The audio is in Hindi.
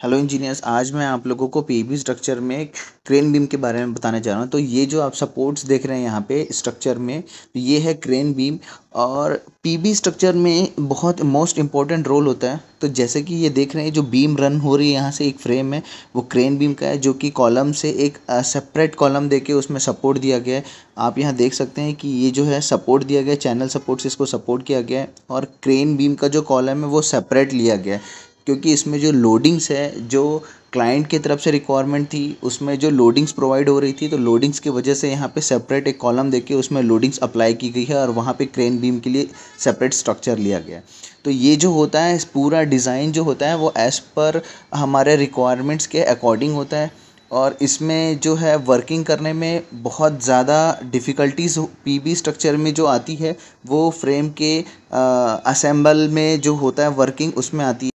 हेलो इंजीनियर्स आज मैं आप लोगों को पीबी स्ट्रक्चर में क्रेन बीम के बारे में बताने जा रहा हूँ। तो ये जो आप सपोर्ट्स देख रहे हैं यहाँ पे स्ट्रक्चर में तो ये है क्रेन बीम और पीबी स्ट्रक्चर में बहुत मोस्ट इंपॉर्टेंट रोल होता है। तो जैसे कि ये देख रहे हैं, जो बीम रन हो रही है यहाँ से एक फ्रेम है, वो क्रेन बीम का है, जो कि कॉलम से एक सेपरेट कॉलम दे के उसमें सपोर्ट दिया गया है। आप यहाँ देख सकते हैं कि ये जो है सपोर्ट दिया गया चैनल सपोर्ट से इसको सपोर्ट किया गया है और क्रेन बीम का जो कॉलम है वो सेपरेट लिया गया है। क्योंकि इसमें जो लोडिंग्स है, जो क्लाइंट की तरफ़ से रिक्वायरमेंट थी, उसमें जो लोडिंग्स प्रोवाइड हो रही थी तो लोडिंग्स की वजह से यहाँ पे सेपरेट एक कॉलम देके उसमें लोडिंग्स अप्लाई की गई है और वहाँ पे क्रेन बीम के लिए सेपरेट स्ट्रक्चर लिया गया तो ये जो होता है पूरा डिज़ाइन जो होता है, वो एज़ पर हमारे रिक्वायरमेंट्स के अकॉर्डिंग होता है। और इसमें जो है वर्किंग करने में बहुत ज़्यादा डिफ़िकल्टीज़ पीबी स्ट्रक्चर में जो आती है, वो फ्रेम के असेंबल में जो होता है वर्किंग उसमें आती है।